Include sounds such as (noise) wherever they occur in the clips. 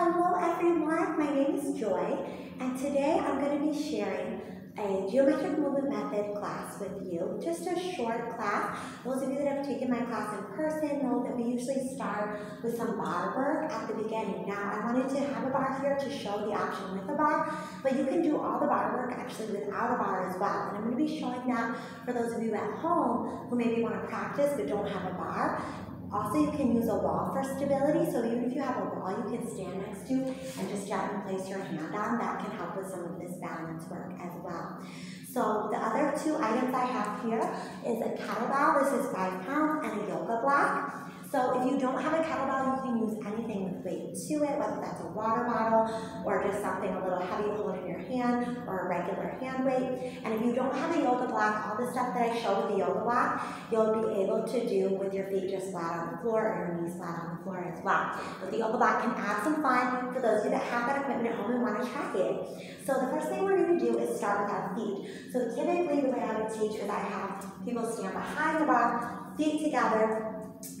Hello everyone, my name is Joy and today I'm going to be sharing a geometric movement method class with you. Just a short class. Those of you that have taken my class in person know that we usually start with some bar work at the beginning. Now I wanted to have a bar here to show the option with a bar, but you can do all the bar work actually without a bar as well. And I'm going to be showing that for those of you at home who maybe want to practice but don't have a bar. Also, you can use a wall for stability. So even if you have a wall you can stand next to and just gently place your hand on, that can help with some of this balance work as well. So the other two items I have here is a kettlebell. This is five pounds and a yoga block. So if you don't have a kettlebell, you can use anything with weight to it, whether that's a water bottle or just something a little heavy to hold in your hand or a regular hand weight. And if you don't have a yoga block, all the stuff that I show with the yoga block, you'll be able to do with your feet just flat on the floor or your knees flat on the floor as well. But the yoga block can add some fun for those of you that have that equipment at home and want to try it. So the first thing we're going to do is start with our feet. So typically the way I would teach is I have people stand behind the bar, feet together,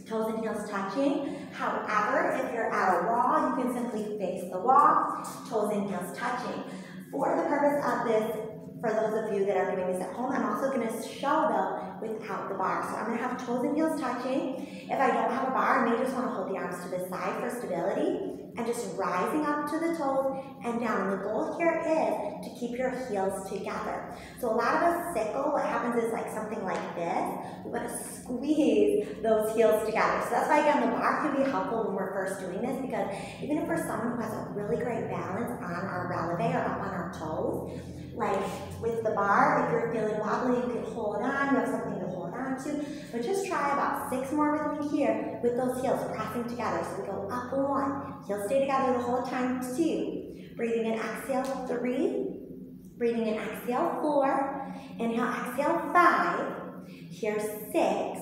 toes and heels touching. However, if you're at a wall, you can simply face the wall, toes and heels touching. For the purpose of this, for those of you that are doing this at home, I'm also going to show them without the bar. So I'm going to have toes and heels touching. If I don't have a bar, I may just want to hold the arms to the side for stability and just rising up to the toes and down. The goal here is to keep your heels together. So a lot of us sickle, what happens is like something like this. We want to squeeze those heels together. So that's why again, the bar can be helpful when we're first doing this because even if we're someone who has a really great balance on our releve or up on our toes, like with the bar, if you're feeling wobbly, you can hold on, you have something to to. But just try about six more with me here with those heels pressing together. So we go up one, heels stay together the whole time, two. Breathing in, exhale, three. Breathing in, exhale, four. Inhale, exhale, five. Here's six,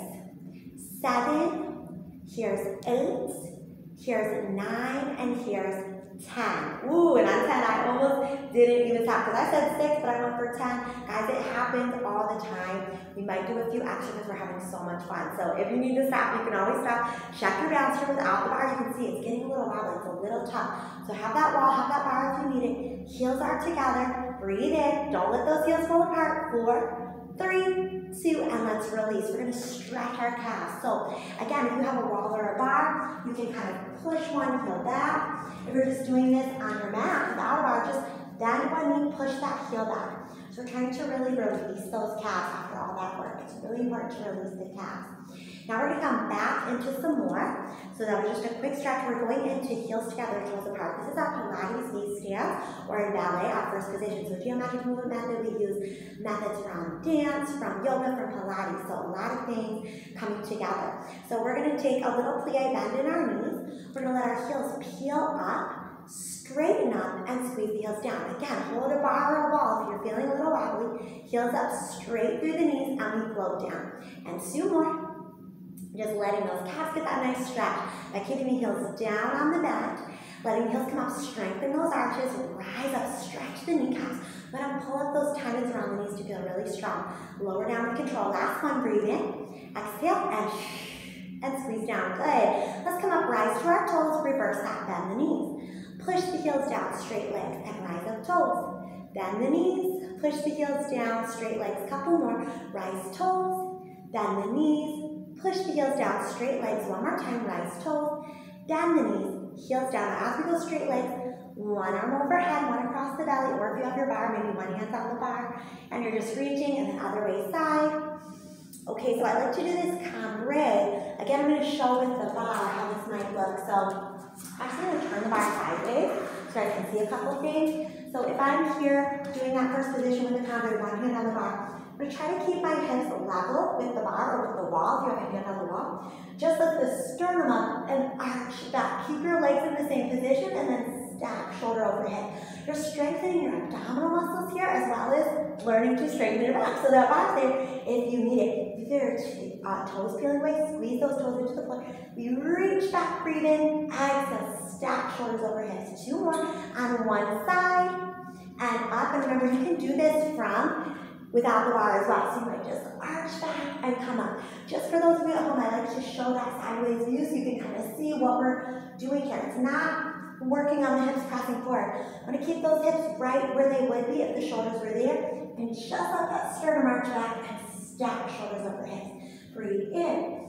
seven. Here's eight. Here's nine, and here's 10. Ooh, and on 10, I almost didn't even stop because I said 6, but I went for 10. Guys, it happens all the time. We might do a few because we're having so much fun. So if you need to stop, you can always stop. Check your here without the bar. You can see it's getting a little wobbly. It's a little tough. So have that wall, have that bar if you need it. Heels are together. Breathe in. Don't let those heels fall apart. Four, three, two, and let's release. We're to stretch our calves. So again, if you have a wall or a bar, you can kind of push one, heel back. If you're just doing this on your mat without a bar, just bend one knee, push that heel back. So we're trying to really release those calves after all that work. It's really important to release the calves. Now we're going to come back into some more. So that was just a quick stretch. We're going into heels together, toes apart. This is our Pilates knee stand, or in ballet, our first position. So geometric movement method, we use methods from dance, from yoga, from Pilates. So a lot of things coming together. So we're going to take a little plie bend in our knees. We're going to let our heels peel up, straighten up, and squeeze the heels down. Again, hold a bar or a wall if you're feeling a little wobbly. Heels up straight through the knees, and we float down. And two more. Just letting those calves get that nice stretch by keeping the heels down on the bend, letting the heels come up, strengthen those arches, rise up, stretch the kneecaps. Let them pull up those tendons around the knees to feel really strong. Lower down with control. Last one, breathe in. Exhale and and squeeze down. Good. Let's come up, rise to our toes, reverse that, bend the knees. Push the heels down, straight legs, and rise up toes. Bend the knees, push the heels down, straight legs, couple more. Rise toes, bend the knees, Push the heels down, straight legs. One more time, rise toes. Bend the knees, heels down. As we go straight legs, one arm overhead, one across the belly, or if you have your bar, maybe one hand's on the bar, and you're just reaching, and then other way side. Okay, so I like to do this cambre. Again, I'm going to show with the bar how this might look. So I'm actually to turn the bar sideways so I can see a couple things. So if I'm here doing that first position with the cambre, one hand on the bar, To try to keep my hips level with the bar or with the wall, if you have a hand on the wall. Just lift the sternum up and arch back. Keep your legs in the same position and then stack shoulder over head. You're strengthening your abdominal muscles here as well as learning to straighten your back. So that bar there, if you need it. If your uh, toes feeling away, squeeze those toes into the floor. We reach back, breathe in, exhale, stack shoulders over hips. Two more on one side and up. And remember, you can do this from without the bar as well. So you might just arch back and come up. Just for those of you at home, I like to show that sideways view so you can kind of see what we're doing here. It's not working on the hips pressing forward. I want to keep those hips right where they would be if the shoulders were there. And just let that sternum arch back and stack shoulders over hips. Breathe in.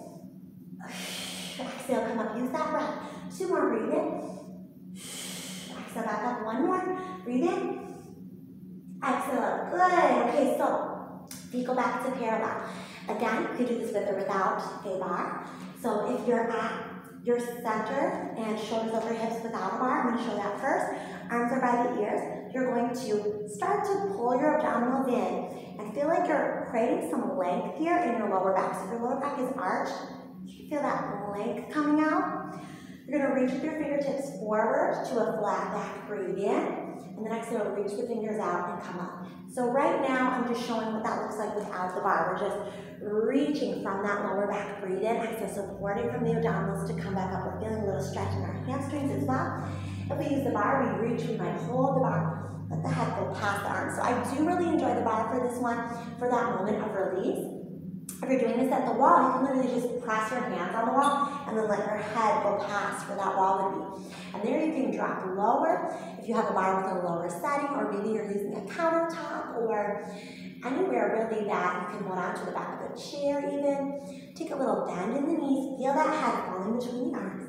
Exhale, come up, use that breath. Two more, breathe in. Exhale, back up, one more. Breathe in. Up, good. Okay, so feet go back to parallel. Again, you can do this with or without a bar. So if you're at your center and shoulders over hips without a bar, I'm going to show that first. Arms are by the ears. You're going to start to pull your abdominals in and feel like you're creating some length here in your lower back. So if your lower back is arched, you can feel that length coming out. You're going to reach with your fingertips forward to a flat back. Breathe in. And the then exhale, reach the fingers out and come up. So right now, I'm just showing what that looks like without the bar. We're just reaching from that lower back. Breathe in. Exhale, supporting from the abdominals to come back up. We're feeling a little stretch in our hamstrings as well. If we use the bar, we reach, we might hold the bar, let the head go past the arms. So I do really enjoy the bar for this one, for that moment of release. If you're doing this at the wall, you can literally just press your hands on the wall and then let your head go past where that wall would be. And there you can drop lower. If you have a bar with a lower setting, or maybe you're using a countertop, or anywhere really that you can hold on to the back of the chair even. Take a little bend in the knees, feel that head falling between the arms.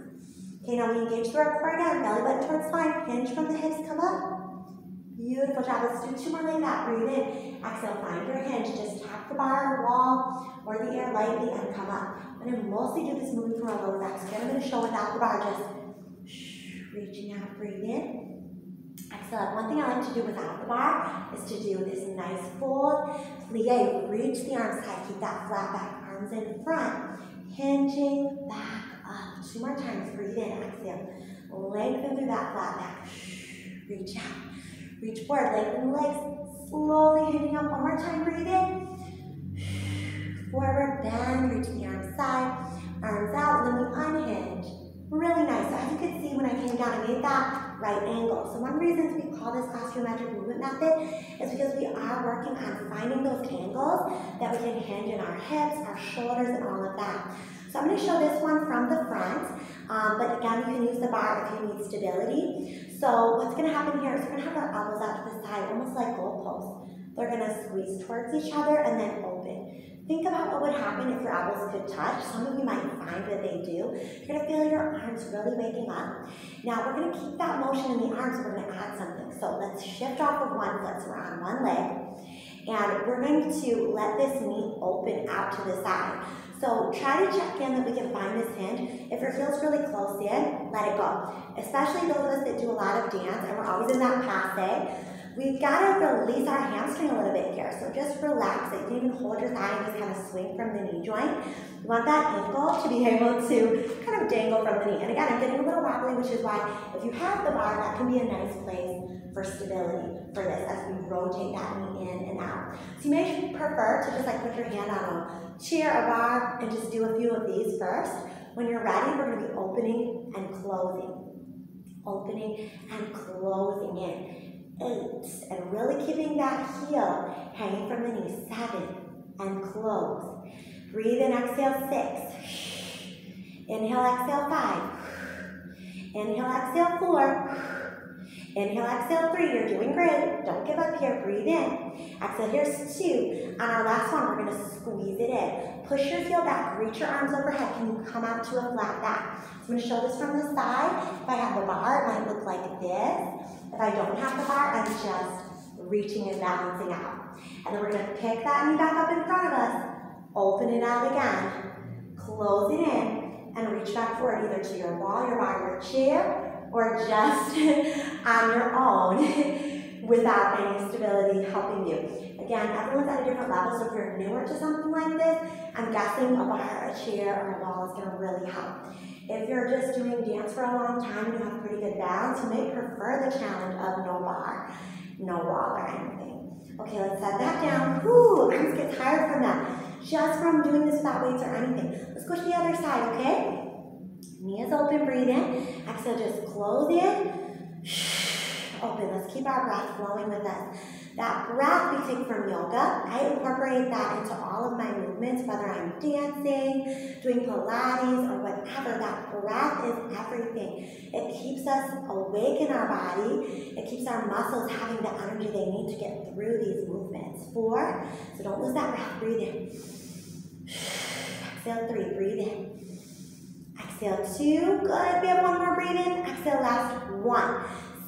Okay, now we engage through our core again, belly button towards spine, hinge from the hips, come up. Beautiful job. Let's do two more like that. Breathe in. Exhale, find your hinge. Just tap the bar, or wall, or the air lightly and come up. I'm going to mostly do this moving from our lower back. So again, I'm going to show without the bar. Just reaching out. Breathe in. Exhale. One thing I like to do without the bar is to do this nice fold. Plie. Reach the arms high. Keep that flat back. Arms in front. Hinging back up. Two more times. Breathe in. Exhale. Lengthen through that flat back. Reach out. Reach forward, lengthen the legs, slowly hitting up one more time, breathe in. (sighs) Forward, bend, reach the arms side, arms out, and then we unhinge. Really nice. So as you can see, when I came down, I made that right angle. So one reason we call this class geometric movement method is because we are working on finding those angles that we can hinge in our hips, our shoulders, and all of that. So I'm going to show this one from the front, um, but again, you can use the bar if you need stability. So what's going to happen here is we're going to have our elbows out to the side, almost like goalposts. They're going to squeeze towards each other and then open. Think about what would happen if your elbows could touch. Some of you might find that they do. You're going to feel your arms really waking up. Now we're going to keep that motion in the arms. We're going to add something. So let's shift off of one foot. So we're on one leg. And we're going to let this knee open out to the side. So try to check in that we can find this hinge. If it feels really close in, let it go. Especially those of us that do a lot of dance and we're always in that passe. We've got to release our hamstring a little bit here. So just relax it. You can even hold your thigh and just kind of swing from the knee joint. You want that ankle to be (laughs) able to kind of dangle from the knee. And again, I'm getting a little wobbly, which is why if you have the bar, that can be a nice place for stability for this as we rotate that knee in and out. So you may prefer to just like put your hand on a chair, a bar, and just do a few of these first. When you're ready, we're to be opening and closing. Opening and closing in eight, and really keeping that heel hanging from the knee, seven, and close. Breathe in, exhale, six. Inhale, exhale, five. Inhale, exhale, four. Inhale, exhale, three. You're doing great. Don't give up here. Breathe in. Exhale, here's two. On our last one, we're going to squeeze it in. Push your heel back. Reach your arms overhead. Can you come out to a flat back? So I'm going to show this from the side. If I have the bar, it might look like this. If I don't have the bar, I'm just reaching and balancing out. And then we're going to pick that knee back up in front of us, open it out again, close it in, and reach back forward either to your wall, your bar, your chair, or just (laughs) on your own (laughs) without any stability helping you. Again, everyone's at a different level, so if you're newer to something like this, I'm guessing a bar, a chair, or a wall is going to really help. If you're just doing dance for a long time and you have pretty good balance, you may prefer the challenge of no bar, no wall or anything. Okay, let's set that down. Whew, arms get tired from that. Just from doing this without weights or anything. Let's go to the other side, okay? Knee is open, breathe in. Exhale, just close in. Open, let's keep our breath flowing with us. That breath we take from yoga, I incorporate that into all of my movements, whether I'm dancing, doing Pilates, or whatever. That breath is everything. It keeps us awake in our body. It keeps our muscles having the energy they need to get through these movements. Four, so don't lose that breath. Breathe in. Exhale three, breathe in. Exhale two, good. We have one more, breathe in. Exhale last one.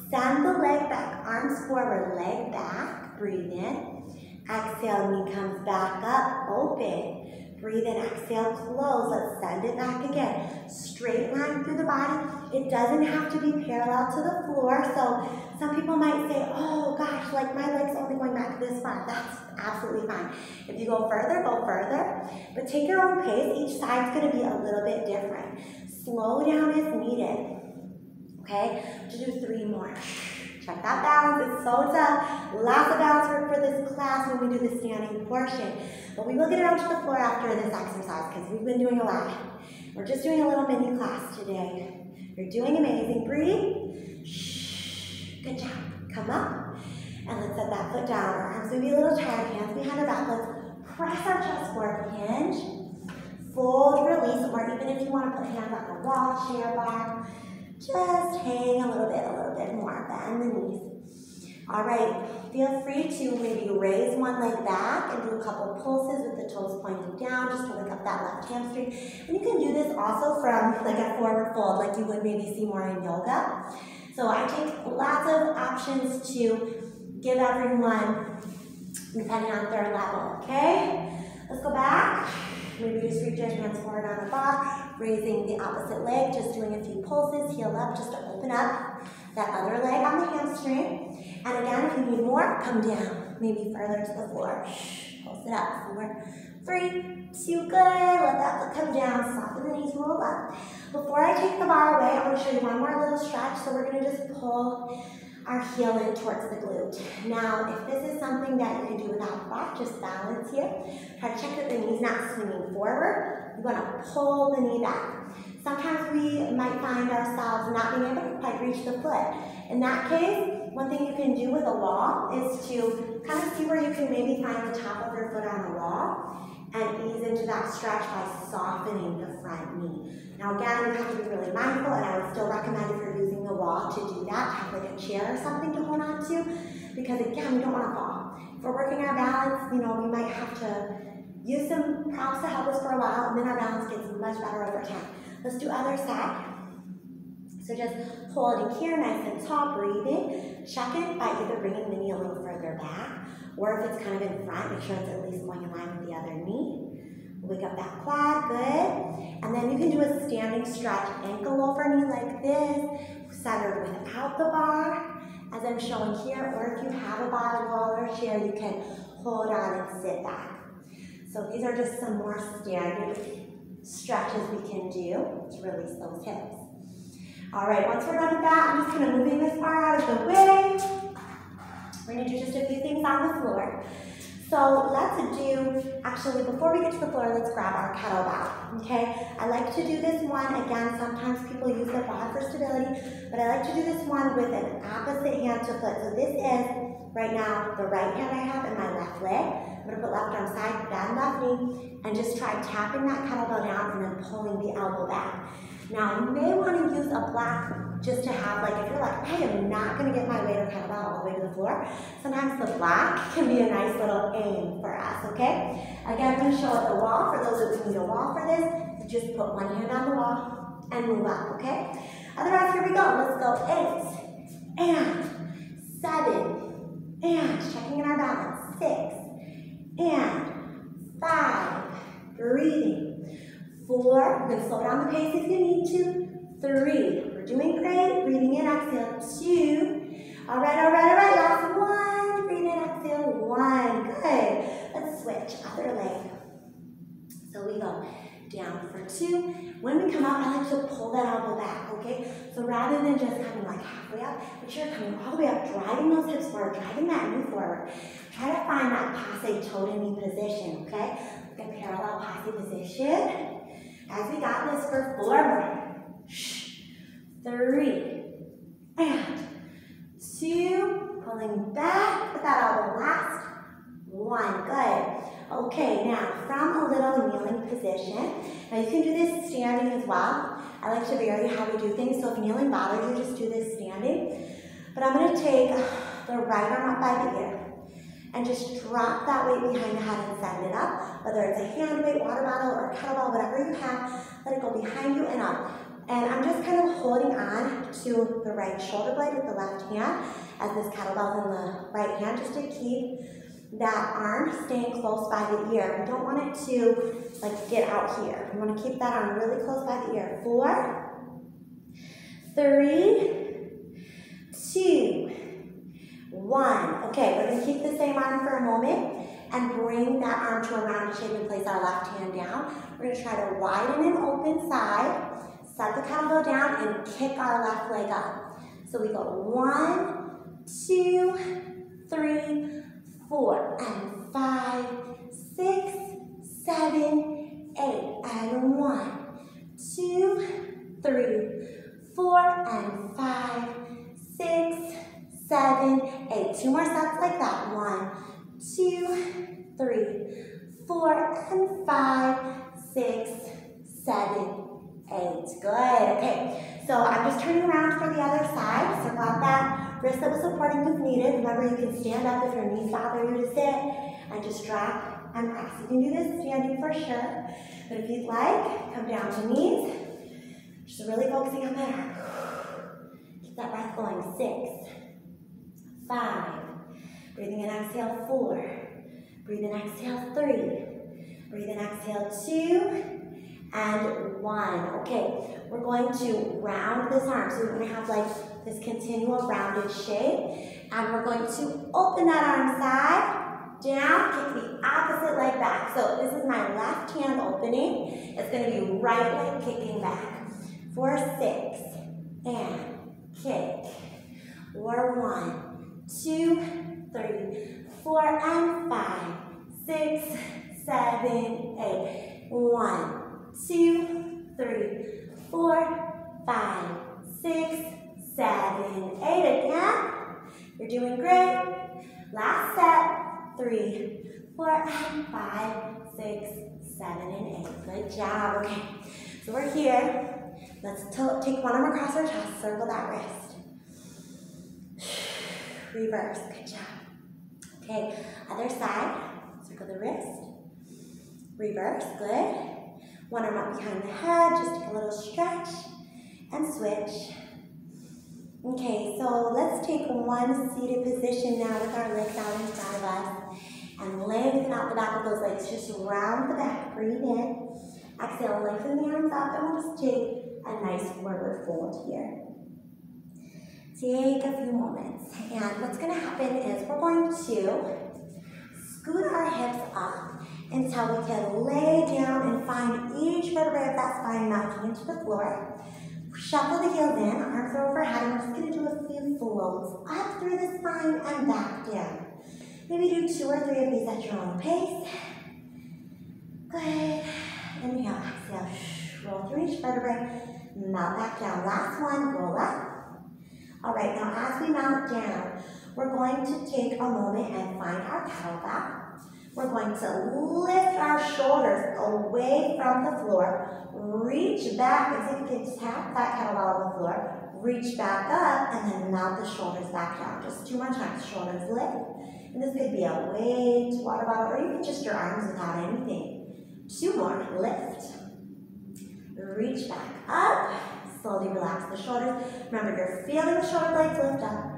Send the leg back, arms forward, leg back, breathe in. Exhale, knee comes back up, open. Breathe in, exhale, close. Let's send it back again. Straight line through the body. It doesn't have to be parallel to the floor. So some people might say, oh gosh, like my leg's only going back this far. That's absolutely fine. If you go further, go further. But take your own pace. Each side's gonna be a little bit different. Slow down as needed. Okay, to do three more. Check that balance, it's so tough. Lots of balance work for this class when we do the standing portion. But we will get it out to the floor after this exercise because we've been doing a lot. We're just doing a little mini class today. You're doing amazing. Breathe. Shh. Good job. Come up. And let's set that foot down. Our arms may be a little tired. Hands behind our back. Let's press our chest forward. Hinge. Fold, release. Or even if you want to put hands on the wall, chair bar. Just hang a little bit, a little bit more. Bend the knees. All right, feel free to maybe raise one leg back and do a couple pulses with the toes pointing down just to wake up that left hamstring. And you can do this also from like a forward fold like you would maybe see more in yoga. So I take lots of options to give everyone depending on their level, okay? Let's go back. Maybe just reach your hands forward on the bar, raising the opposite leg, just doing a few pulses, heel up, just to open up that other leg on the hamstring. And again, if you need more, come down, maybe further to the floor. Pulse it up, four, three, two, good. Let that foot come down, soften the knees, roll up. Before I take the bar away, I want to show you one more little stretch. So we're going to just pull our heel in towards the glute. Now, if this is something that you can do without bar, just balance here. Try to check that the knee's not swinging forward. You want to pull the knee back. Sometimes we might find ourselves not being able to quite reach the foot. In that case, one thing you can do with a wall is to kind of see where you can maybe find the top of your foot on the wall and ease into that stretch by softening the front knee. Now again, you have to be really mindful and I would still recommend if you're using the wall to do that, have like a chair or something to hold on to because again, we don't want to fall. If we're working our balance, you know, we might have to use some props to help us for a while and then our balance gets much better over time. Let's do other side. So just holding here, nice and tall, breathing. Check it by either bringing the knee a little further back or if it's kind of in front, make sure it's at least going in line with the other knee. Wake up that quad, good. And then you can do a standing stretch, ankle over knee like this, centered without the bar, as I'm showing here, or if you have a bottom wall or chair, you can hold on and sit back. So these are just some more standard stretches we can do to release those hips. All right, once we're done with that, I'm just gonna moving this bar out of the way. We're gonna do just a few things on the floor. So let's do, actually before we get to the floor, let's grab our kettlebell, okay? I like to do this one, again, sometimes people use their rod for stability, but I like to do this one with an opposite hand to foot. So this is, right now, the right hand I have and my left leg. I'm gonna put left arm side, bend left knee, and just try tapping that kettlebell down and then pulling the elbow back. Now, you may wanna use a block just to have like, if you're like, I am not gonna get my weight or kettlebell all the way to the floor, sometimes the block can be a nice little aim for us, okay? Again, I'm gonna show up the wall. For those of you who need a wall for this, just put one hand on the wall and move up, okay? Otherwise, here we go. Let's go eight and seven and checking in our balance, six and five, breathing, four, gonna slow down the pace if you need to, three, we're doing great. Breathing in, exhale, two. All right, all right, all right. Last one. Breathe in, exhale, one. Good. Let's switch. Other leg. So we go down for two. When we come up, I like to pull that elbow back, okay? So rather than just coming like halfway up, make sure you're coming all the way up, driving those hips forward, driving that knee forward. Try to find that passe toe to knee position, okay? Like a parallel passe position. As we got this for four more three, and two, pulling back, keep that elbow. Last one. Good. Okay, now from a little kneeling position. Now you can do this standing as well. I like to vary how we do things, so if kneeling bothers you, just do this standing. But I'm gonna take the right arm up by the ear and just drop that weight behind the head and send it up. Whether it's a hand weight, water bottle, or kettlebell, whatever you have, let it go behind you and up. And I'm just kind of holding on to the right shoulder blade with the left hand as this kettlebell's in the right hand just to keep that arm staying close by the ear. We don't want it to like get out here. We want to keep that arm really close by the ear. Four, three, two, one. Okay, we're gonna keep the same arm for a moment and bring that arm to a round shape and place our left hand down. We're gonna try to widen and open side, set the kettlebell down and kick our left leg up. So we go one, two, three, four, and five, six, seven, eight, and one, two, three, four, and five, six, seven, eight. Two more sets like that. One, two, three, four, and five, six, seven, eight. Good. Okay. So I'm just turning around for the other side. Circle out that Wrist that was supporting if needed. Remember, you can stand up if your knees bother you to sit and just drop and press. You can do this standing for sure. But if you'd like, come down to knees. Just really focusing on that. Keep that breath going. Six, five. Breathing in, exhale, four. Breathe in, exhale, three. Breathe in, exhale, two. And one. Okay, we're going to round this arm. So we're going to have like this continual rounded shape. And we're going to open that arm side, down, kick the opposite leg back. So this is my left hand opening. It's going to be right leg kicking back. Four, six, and kick. Or one, two, three, four, and five, six, seven, eight. One, two, three, four, five, six, seven, eight again. You're doing great. Last set, three, four, and five, six, seven, and eight. Good job. Okay, so we're here. Let's take one arm across our chest, circle that wrist. Reverse, good job. Okay, other side, circle the wrist. Reverse, good. One arm up behind the head, just take a little stretch and switch. Okay, so let's take one seated position now with our legs out in front of us and lengthen out the back of those legs. Just round the back, breathe in. Exhale, lengthen the arms up and we'll just take a nice forward fold here. Take a few moments and what's going to happen is we're going to scoot our hips up until we can lay down and find each vertebrae of that spine mounting into the floor. Shuffle the heels in, arms are overhead, and we're just going to do a few floats up through the spine and back down. Maybe do two or three of these at your own pace. Good. Inhale, exhale. Roll through each vertebrae. Melt back down. Last one, roll up. All right, now as we mount down, we're going to take a moment and find our kettlebell. We're going to lift our shoulders away from the floor, reach back as if you can tap that kettlebell on the floor, reach back up, and then mount the shoulders back down. Just two more times, shoulders lift. And this could be a weight, water bottle, or even just your arms without anything. Two more, lift. Reach back up, slowly relax the shoulders. Remember, you're feeling the shoulder blades lift up.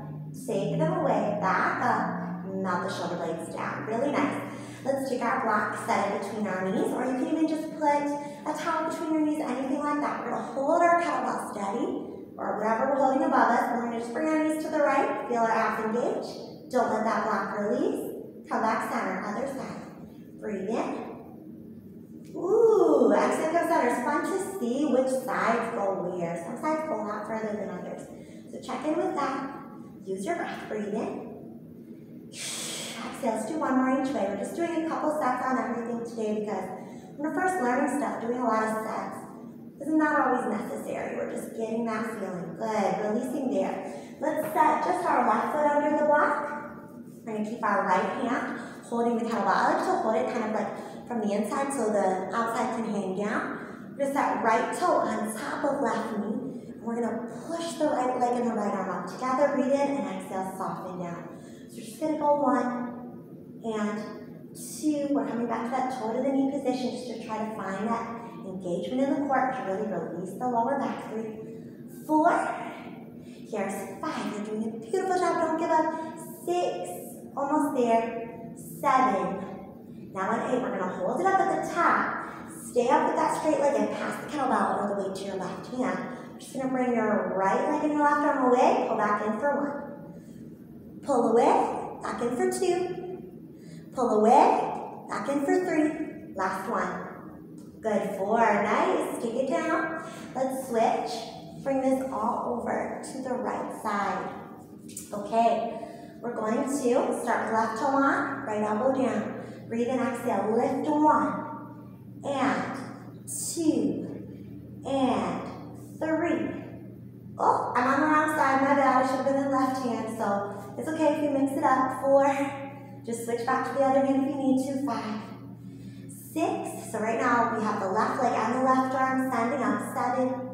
Take them away, back up, melt the shoulder blades down. Really nice. Let's take our block, set it between our knees, or you can even just put a towel between your knees, anything like that. We're gonna hold our kettlebell steady, or whatever we're holding above us. We're gonna just bring our knees to the right, feel our abs engage. Don't let that block release. Come back center, other side. Breathe in. Ooh, come center. It's fun to see which sides go where. Some sides go a lot further than others. So check in with that. Use your breath. Breathe in. Exhale, let's do one more each way. We're just doing a couple sets on everything today because when we're first learning stuff, doing a lot of sets is not always necessary. We're just getting that feeling. Good. Releasing there. Let's set just our left foot under the block. We're gonna keep our right hand holding the kettlebell. I like to hold it kind of like from the inside so the outside can hang down. Just that right toe on top of left knee. And we're gonna push the right leg and the right arm up together. Breathe in and exhale, soften down. So we're just gonna go one and two. We're coming back to that toe to the knee position just to try to find that engagement in the core to really release the lower back. Three, four. Here's five. You're doing a beautiful job. Don't give up. Six. Almost there. Seven. Now on eight, we're going to hold it up at the top. Stay up with that straight leg and pass the kettlebell all the way to your left hand. Just to bring your right leg and your left arm away. Pull back in for one. Pull away. Back in for two. Pull away. Back in for three. Last one. Good, four, nice, take it down. Let's switch. Bring this all over to the right side. Okay, we're going to start with left toe on, right elbow down. Breathe in, exhale, lift one, and two, and three. Oh, I'm on the wrong side, my bad, I should have been in left hand, so it's okay if you mix it up. Four, just switch back to the other hand if you need to. Five, six. So right now we have the left leg and the left arm standing up. Seven.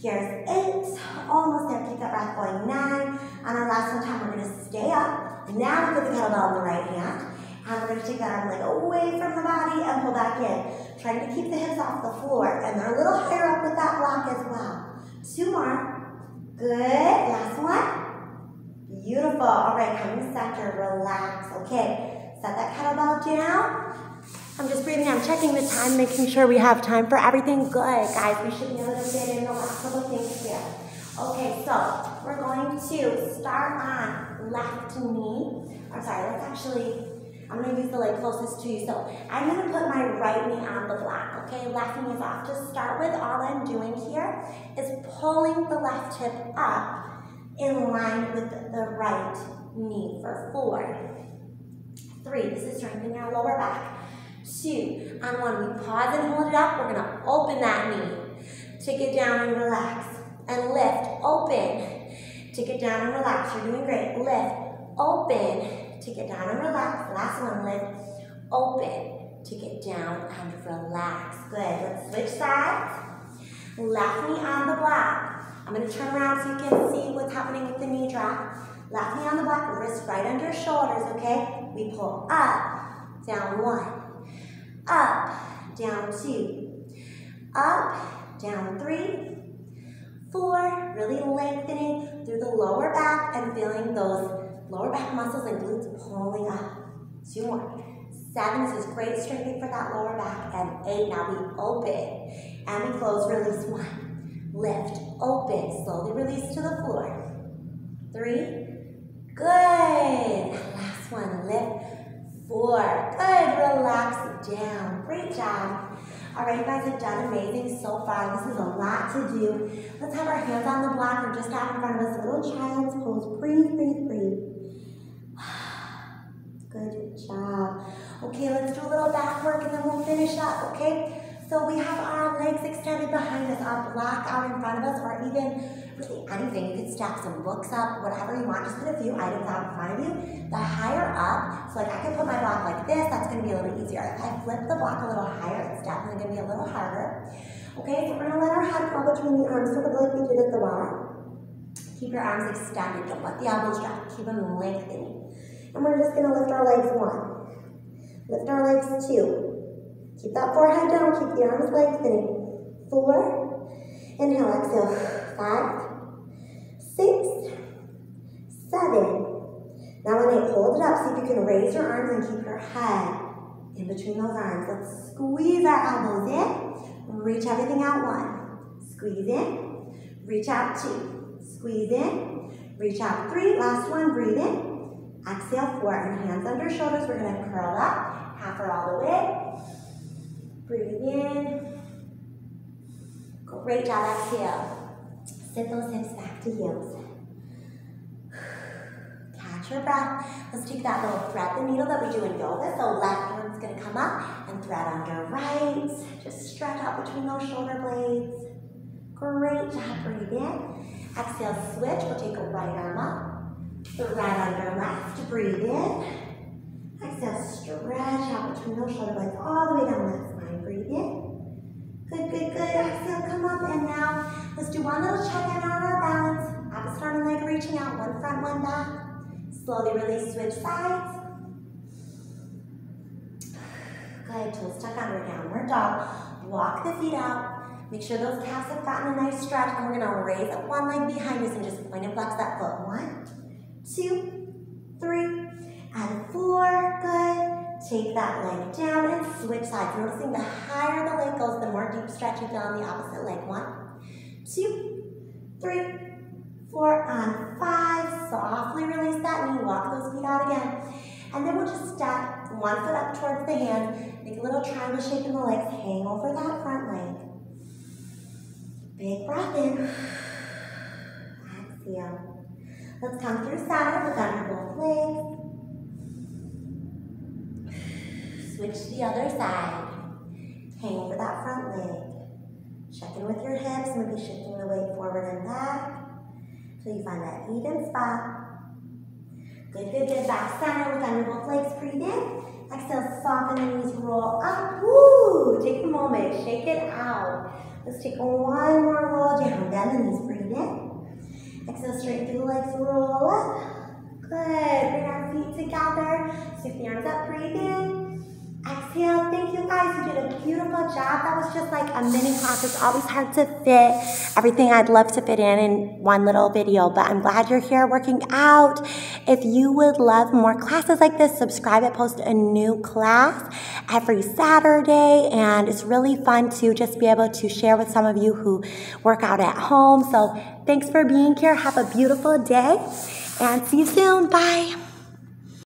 Here's eight. Almost there. Keep that breath going. Nine. On our last one time, we're going to stay up. Now we put the kettlebell in the right hand. We're going to take that arm leg away from the body and pull back in. Trying to keep the hips off the floor. And they're a little higher up with that block as well. Two more. Good. Last one. Beautiful. All right, coming center. Relax. Okay. Set that kettlebell down. I'm just breathing. I'm checking the time, making sure we have time for everything. Good, guys. We should be able to fit in the last couple things here. Okay, so we're going to start on left knee. I'm sorry, let's actually, I'm going to use the leg closest to you. So I'm going to put my right knee on the block, okay? Left knee is off. To start with, all I'm doing here is pulling the left hip up in line with the right knee for four. Three, this is strengthening our lower back two. On one, we pause and hold it up. We're gonna open that knee. Take it down and relax. And lift, open. Take it down and relax. You're doing great. Lift, open. Take it down and relax. Last one, lift, open. Take it down and relax. Good. Let's switch sides. Left knee on the block. I'm gonna turn around so you can see what's happening with the knee drop. Left knee on the block, wrist right under shoulders, okay? We pull up, down one, up, down two, up, down three, four, really lengthening through the lower back and feeling those lower back muscles and glutes pulling up. Two more. Seven, this is great strengthening for that lower back. And eight, now we open. And we close, release one. Lift, open, slowly release to the floor. Three, good. Last one, lift, four. Good, relax down. Great job. All right, you guys have done amazing so far. This is a lot to do. Let's have our hands on the block or just out in front of us. A little child's pose. Breathe, breathe, breathe. Good job. Okay, let's do a little back work and then we'll finish up, okay? So we have our legs extended behind us, our block out in front of us, or even really anything. You could stack some books up, whatever you want. Just put a few items out in front of you. The higher up, so like I can put my block like this, that's gonna be a little easier. If I flip the block a little higher, it's definitely gonna be a little harder. Okay, so we're gonna let our head go between the arms, sort of like we did at the bottom. Keep your arms extended, don't let the elbows drop, keep them lengthening. And we're just gonna lift our legs one. Lift our legs two. Keep that forehead down, keep the arms lengthening. Four, inhale, exhale. Five, six, seven. Now when they hold it up, see if you can raise your arms and keep your head in between those arms. Let's squeeze our elbows in. Reach everything out one. Squeeze in. Reach out two. Squeeze in. Reach out three. Last one, breathe in. Exhale four. And hands under shoulders. We're to curl up. Half or all the way. Breathe in. Great job, exhale. Sit those hips back to heels. Catch your breath. Let's take that little thread the needle that we do in yoga. So left arm's gonna come up and thread under right. Just stretch out between those shoulder blades. Great job, breathe in. Exhale, switch. We'll take a right arm up. Thread under left, breathe in. Exhale, stretch out between those shoulder blades all the way down that spine. Breathe in. Good, good, good. Exhale, come up. And now let's do one little check-in on our balance. Opposite arm and leg reaching out, one front, one back. Slowly release, switch sides. Good, toes tuck under, downward dog. Walk the feet out. Make sure those calves have gotten a nice stretch. And we're gonna raise up one leg behind us and just point and flex that foot. One, two, three, and four. Good. Take that leg down and switch sides. Noticing the higher the leg goes, the more deep stretch you on the opposite leg. One, two, three, four, and five. Softly release that knee. Walk those feet out again. And then we'll just step one foot up towards the hand. Make a little triangle shape in the legs. Hang over that front leg. Big breath in. Exhale. Let's come through center. Look under both legs. Switch to the other side. Hang over that front leg. Check in with your hips, maybe shifting the weight forward and back till you find that even spot. Good, good, good. Back center, look under both legs, breathe in. Exhale, soften the knees, roll up. Woo! Take a moment, shake it out. Let's take one more roll down. Bend the knees, breathe in. Exhale, straighten through the legs, roll up. Good. Bring our feet together. Sweep the arms up, breathe in. Exhale. Thank you guys. You did a beautiful job. That was just like a mini class. It's always hard to fit everything I'd love to fit in in one little video, but I'm glad you're here working out. If you would love more classes like this, subscribe. I post a new class every Saturday, and it's really fun to just be able to share with some of you who work out at home. So thanks for being here. Have a beautiful day, and see you soon. Bye.